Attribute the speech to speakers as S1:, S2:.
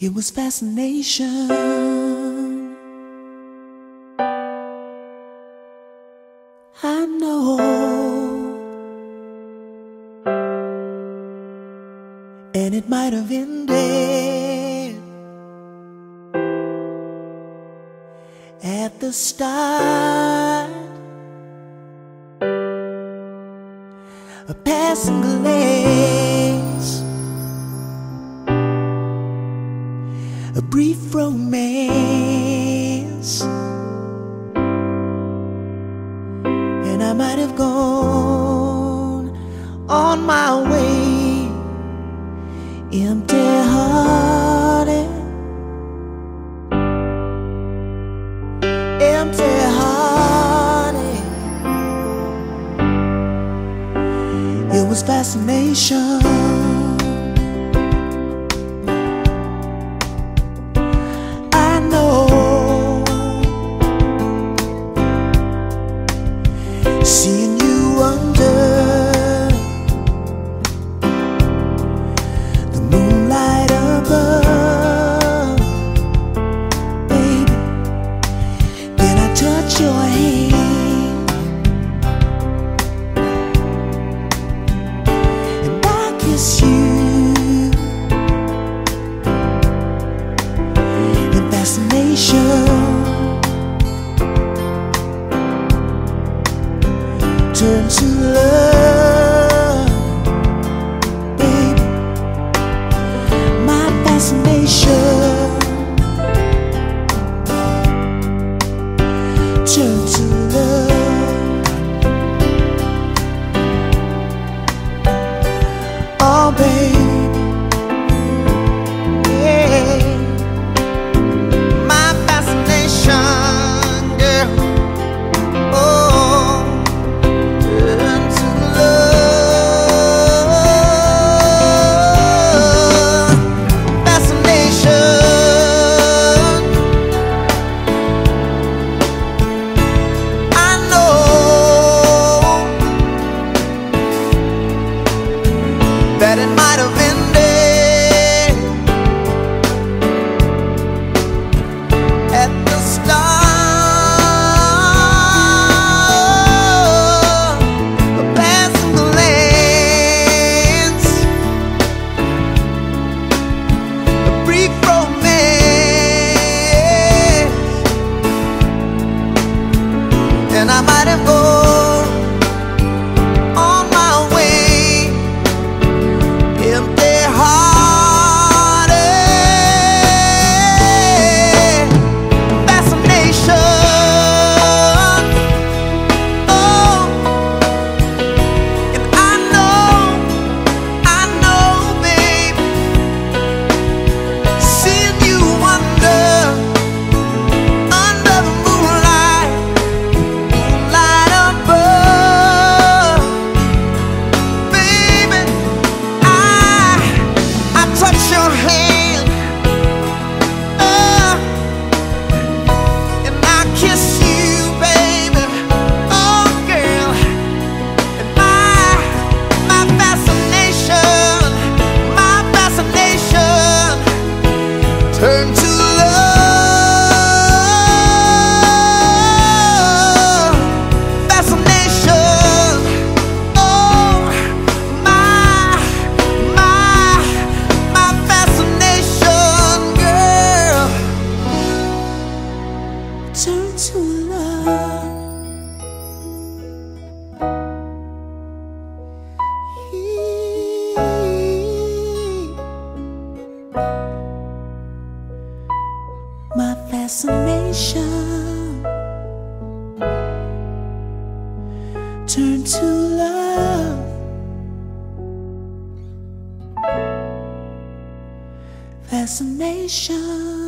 S1: It was fascination. I know. And it might have ended at the start. A passing glance. romance. And I might have gone on my way, empty hearted, empty hearted. It was fascination. was you And fascination Turned to love babe. My fascination fascination. Turn to love. Fascination.